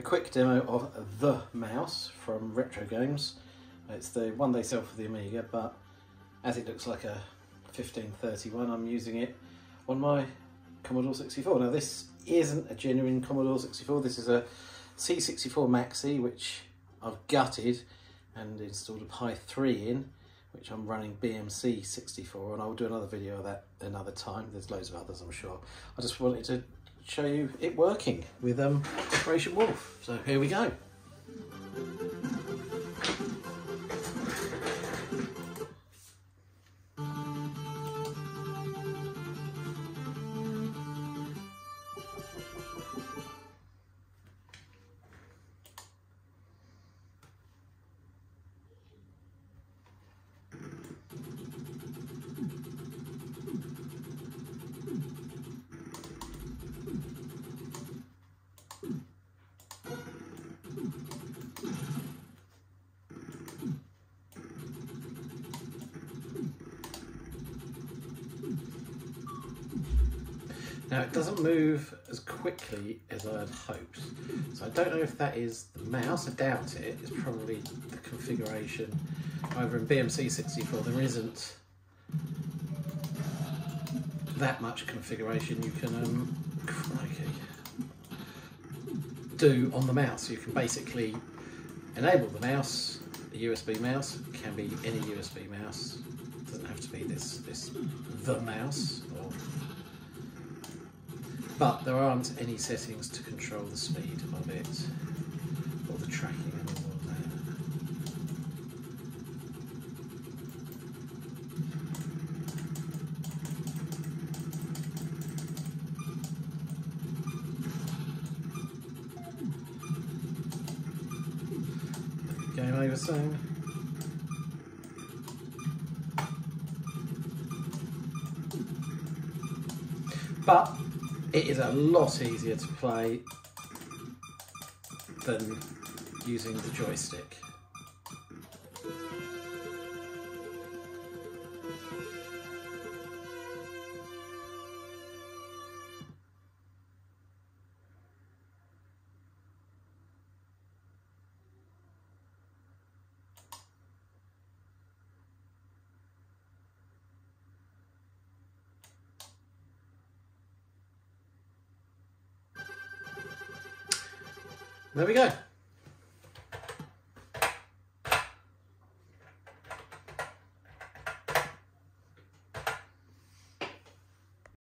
a quick demo of the mouse from Retro Games. It's the one they sell for the Amiga, but as it looks like a 1531, I'm using it on my Commodore 64. Now this isn't a genuine Commodore 64, this is a C64 Maxi, which I've gutted and installed a Pi 3 in, which I'm running BMC 64, and I'll do another video of that another time. There's loads of others, I'm sure. I just wanted to show you it working with um, Operation Wolf. So here we go. Now it doesn't move as quickly as I had hoped. So I don't know if that is the mouse, I doubt it. It's probably the configuration. Over in BMC 64 there isn't that much configuration you can um, do on the mouse. You can basically enable the mouse, a USB mouse, it can be any USB mouse. It doesn't have to be this, this the mouse or but there aren't any settings to control the speed of it or the tracking of. Game over soon. But it is a lot easier to play than using the joystick. There we go.